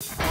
you